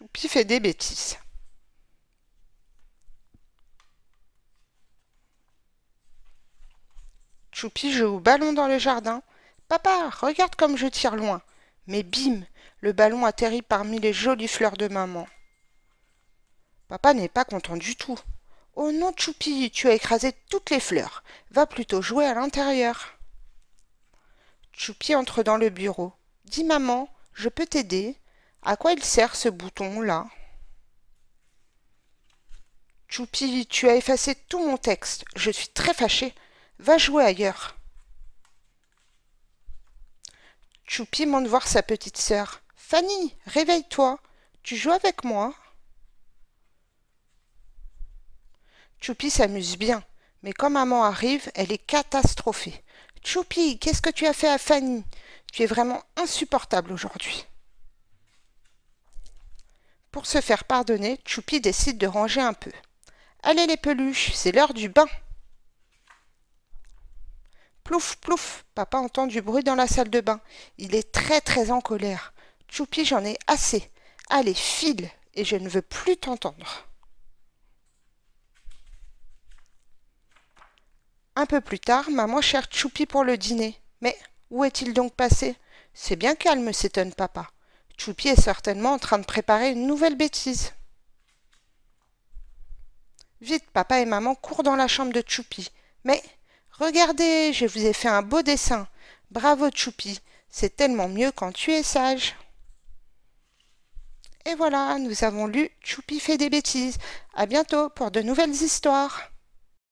Choupi fait des bêtises. Choupi joue au ballon dans le jardin. Papa, regarde comme je tire loin. Mais bim, le ballon atterrit parmi les jolies fleurs de maman. Papa n'est pas content du tout. Oh non, Choupi, tu as écrasé toutes les fleurs. Va plutôt jouer à l'intérieur. Choupi entre dans le bureau. Dis maman, je peux t'aider? À quoi il sert ce bouton-là? Choupi, tu as effacé tout mon texte. Je suis très fâchée. Va jouer ailleurs. Choupi monte voir sa petite sœur. Fanny, réveille-toi. Tu joues avec moi? Choupi s'amuse bien, mais quand maman arrive, elle est catastrophée. Choupi, qu'est-ce que tu as fait à Fanny? Tu es vraiment insupportable aujourd'hui. Pour se faire pardonner, Choupi décide de ranger un peu. Allez les peluches, c'est l'heure du bain. Plouf, plouf, papa entend du bruit dans la salle de bain. Il est très très en colère. Choupi, j'en ai assez. Allez, file, et je ne veux plus t'entendre. Un peu plus tard, maman cherche Choupi pour le dîner. Mais où est-il donc passé? C'est bien calme, s'étonne papa. Choupi est certainement en train de préparer une nouvelle bêtise. Vite, papa et maman courent dans la chambre de Choupi. Mais regardez, je vous ai fait un beau dessin. Bravo Choupi, c'est tellement mieux quand tu es sage. Et voilà, nous avons lu Choupi fait des bêtises. À bientôt pour de nouvelles histoires.